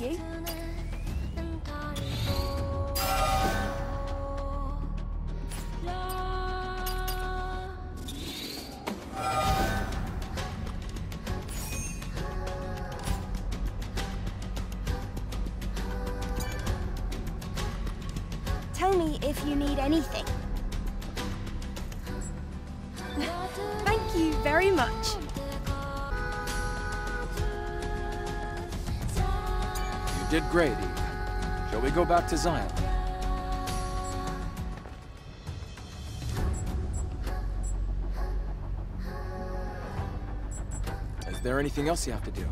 You? Tell me if you need anything. Great, Shall we go back to Zion? Is there anything else you have to do?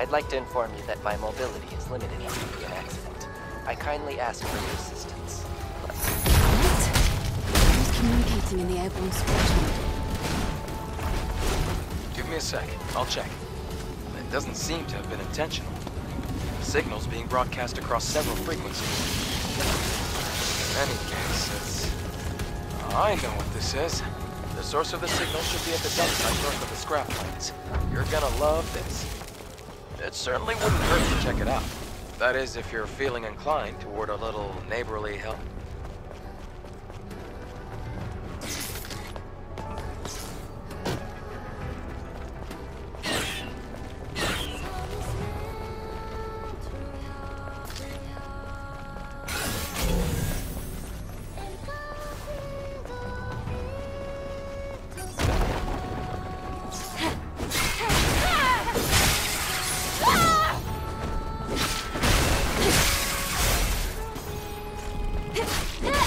I'd like to inform you that my mobility is limited due to an accident. I kindly ask for your assistance. What? Who's communicating in the airborne speech mode? Give me a second. I'll check. It doesn't seem to have been intentional. The signal's being broadcast across several frequencies. In any case, it's... I know what this is. The source of the signal should be at the dump site north of the scrap plants. You're gonna love this. It certainly wouldn't hurt to check it out. That is, if you're feeling inclined toward a little neighborly help. Hyah!